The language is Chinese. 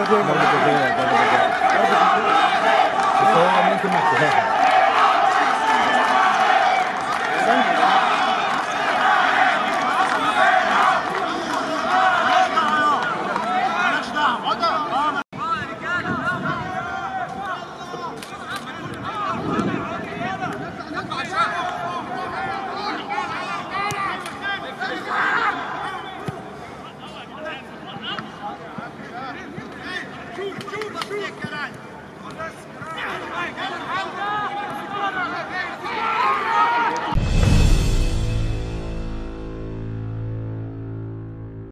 بس